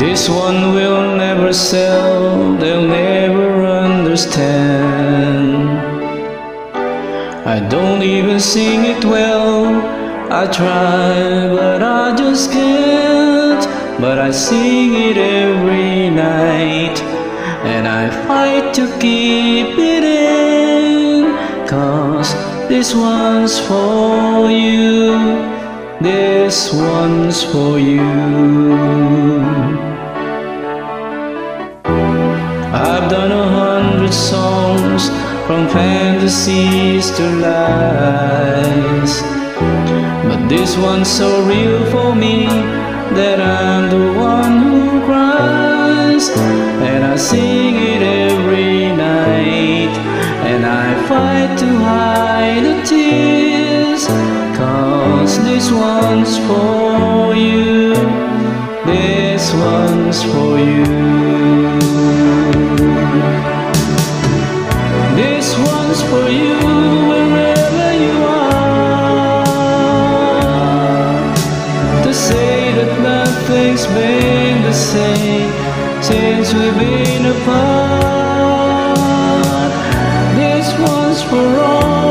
This one will never sell, they'll never understand. I don't even sing it well, I try, but I just can't. But I sing it every night, and I fight to keep it in. Cause this one's for you, this one's for you. Done a hundred songs from fantasies to lies. But this one's so real for me that I'm the one who cries. And I sing it every night, and I fight to hide the tears. Cause this one's for you, this one's for you. Nothing's been the same since we've been apart. This one's for all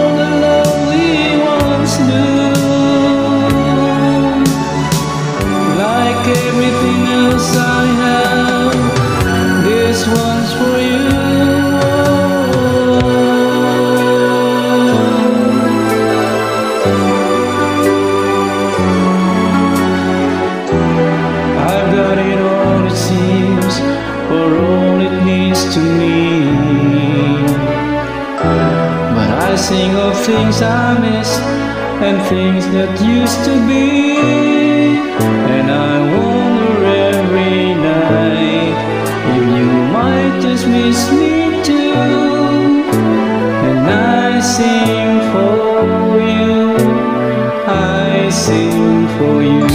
to me. But I sing of things I miss and things that used to be. And I wonder every night if you might just miss me too. And I sing for you, I sing for you.